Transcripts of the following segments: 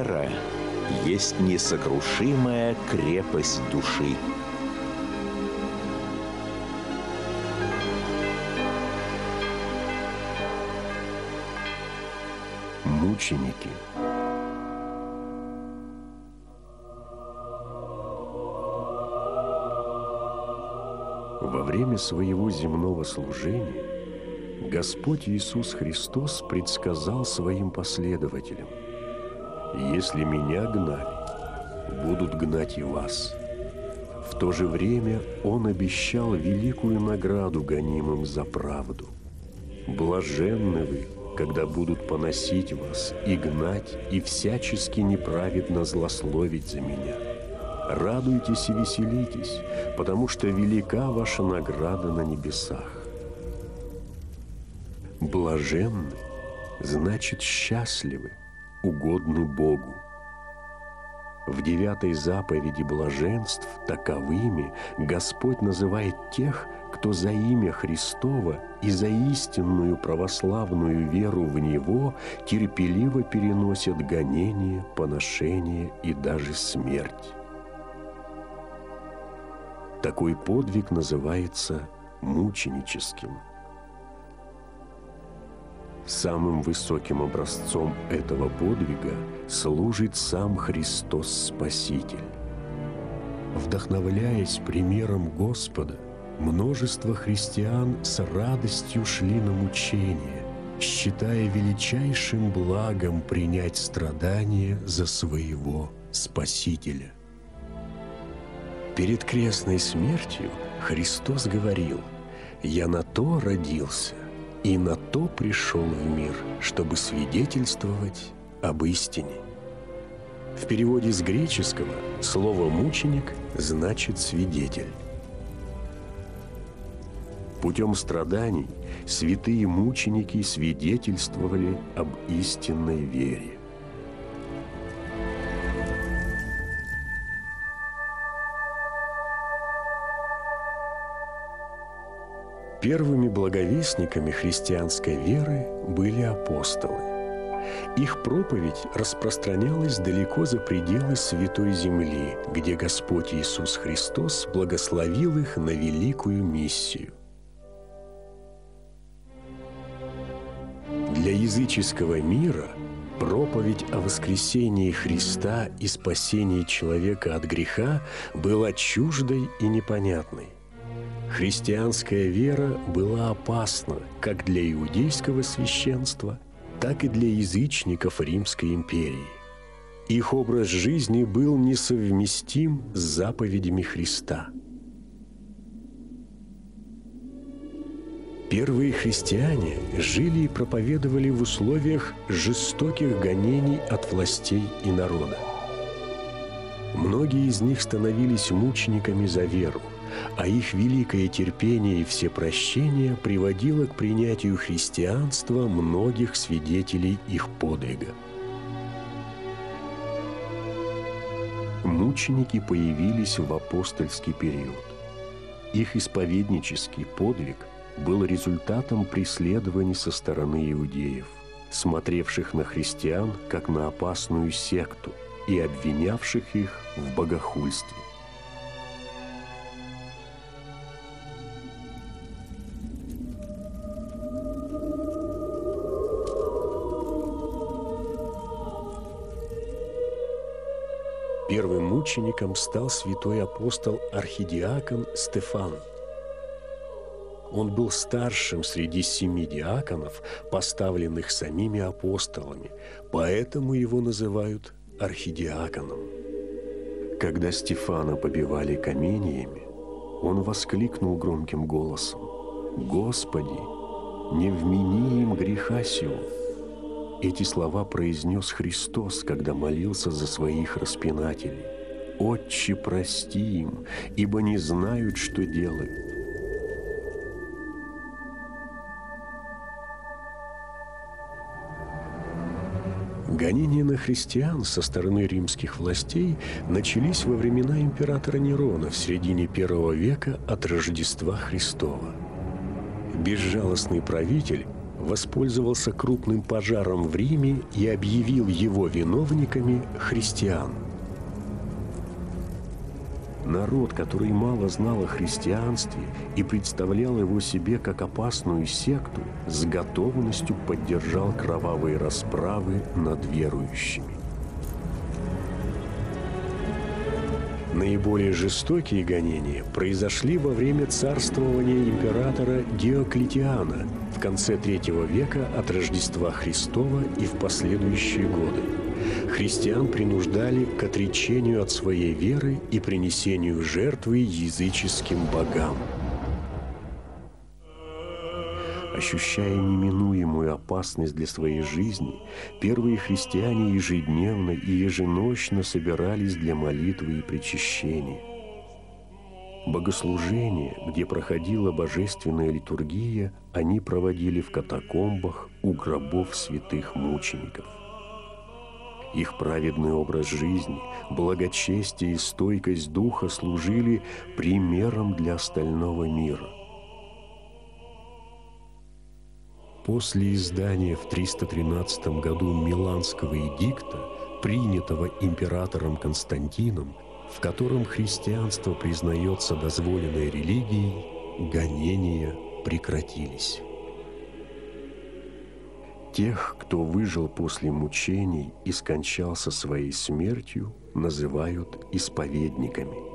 Вера есть несокрушимая крепость души. Мученики Во время своего земного служения Господь Иисус Христос предсказал своим последователям, «Если Меня гнали, будут гнать и вас». В то же время Он обещал великую награду гонимым за правду. «Блаженны вы, когда будут поносить вас и гнать, и всячески неправедно злословить за Меня. Радуйтесь и веселитесь, потому что велика ваша награда на небесах. Блаженны значит счастливы, угодны Богу. В девятой заповеди блаженств таковыми Господь называет тех, кто за имя Христова и за истинную православную веру в Него терпеливо переносят гонения, поношения и даже смерть. Такой подвиг называется мученическим – Самым высоким образцом этого подвига служит сам Христос Спаситель. Вдохновляясь примером Господа, множество христиан с радостью шли на мучения, считая величайшим благом принять страдания за своего Спасителя. Перед крестной смертью Христос говорил «Я на то родился, и на то пришел в мир, чтобы свидетельствовать об истине. В переводе с греческого слово «мученик» значит «свидетель». Путем страданий святые мученики свидетельствовали об истинной вере. Первыми благовестниками христианской веры были апостолы. Их проповедь распространялась далеко за пределы Святой Земли, где Господь Иисус Христос благословил их на великую миссию. Для языческого мира проповедь о воскресении Христа и спасении человека от греха была чуждой и непонятной. Христианская вера была опасна как для иудейского священства, так и для язычников Римской империи. Их образ жизни был несовместим с заповедями Христа. Первые христиане жили и проповедовали в условиях жестоких гонений от властей и народа. Многие из них становились мучениками за веру – а их великое терпение и всепрощение приводило к принятию христианства многих свидетелей их подвига. Мученики появились в апостольский период. Их исповеднический подвиг был результатом преследований со стороны иудеев, смотревших на христиан как на опасную секту и обвинявших их в богохульстве. Первым мучеником стал святой апостол архидиакон Стефан. Он был старшим среди семи диаконов, поставленных самими апостолами, поэтому его называют архидиаконом. Когда Стефана побивали каменьями, он воскликнул громким голосом «Господи, не вмени им греха сего!» Эти слова произнес Христос, когда молился за своих распинателей. «Отче, прости им, ибо не знают, что делают». Гонения на христиан со стороны римских властей начались во времена императора Нерона в середине первого века от Рождества Христова. Безжалостный правитель воспользовался крупным пожаром в Риме и объявил его виновниками христиан. Народ, который мало знал о христианстве и представлял его себе как опасную секту, с готовностью поддержал кровавые расправы над верующими. Наиболее жестокие гонения произошли во время царствования императора Диоклетиана в конце третьего века от Рождества Христова и в последующие годы. Христиан принуждали к отречению от своей веры и принесению жертвы языческим богам – Ощущая неминуемую опасность для своей жизни, первые христиане ежедневно и еженочно собирались для молитвы и причащения. Богослужение, где проходила божественная литургия, они проводили в катакомбах у гробов святых мучеников. Их праведный образ жизни, благочестие и стойкость духа служили примером для остального мира – После издания в 313 году Миланского эдикта, принятого императором Константином, в котором христианство признается дозволенной религией, гонения прекратились. Тех, кто выжил после мучений и скончался своей смертью, называют исповедниками –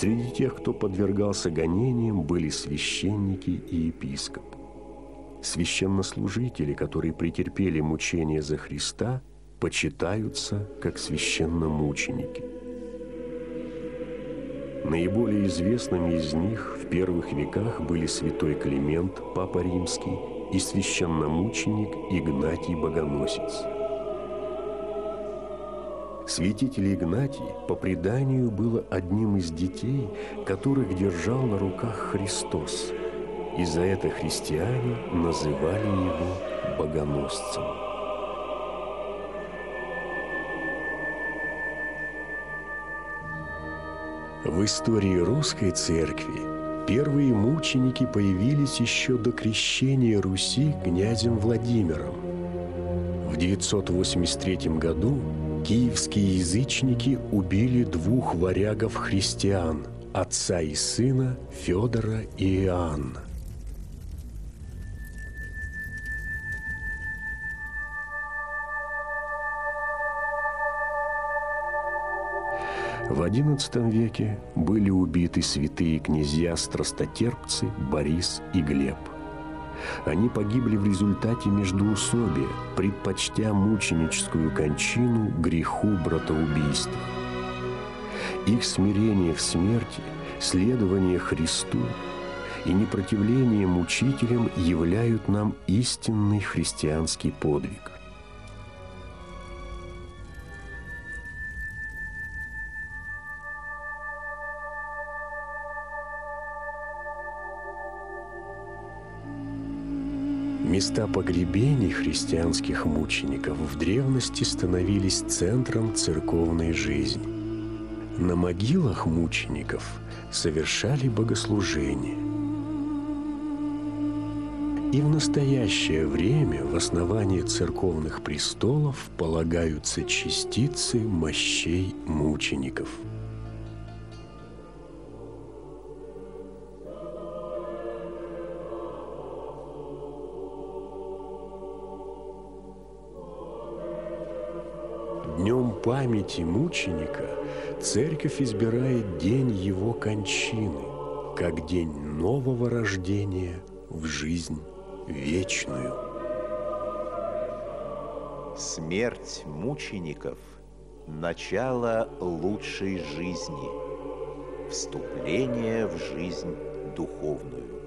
Среди тех, кто подвергался гонениям, были священники и епископ. Священнослужители, которые претерпели мучения за Христа, почитаются как священномученики. Наиболее известными из них в первых веках были святой Климент, Папа Римский, и священномученик Игнатий Богоносец – Святитель Игнатий по преданию был одним из детей, которых держал на руках Христос, и за это христиане называли его богоносцем. В истории русской церкви первые мученики появились еще до крещения Руси князем Владимиром. В 983 году Киевские язычники убили двух варягов-христиан, отца и сына Федора и Иоанна. В XI веке были убиты святые князья-страстотерпцы Борис и Глеб – они погибли в результате междоусобия, предпочтя мученическую кончину греху братоубийства. Их смирение в смерти, следование Христу и непротивление мучителям являют нам истинный христианский подвиг. Места погребений христианских мучеников в древности становились центром церковной жизни. На могилах мучеников совершали богослужения. И в настоящее время в основании церковных престолов полагаются частицы мощей мучеников – Днем памяти мученика церковь избирает день его кончины, как день нового рождения в жизнь вечную. Смерть мучеников – начало лучшей жизни, вступление в жизнь духовную.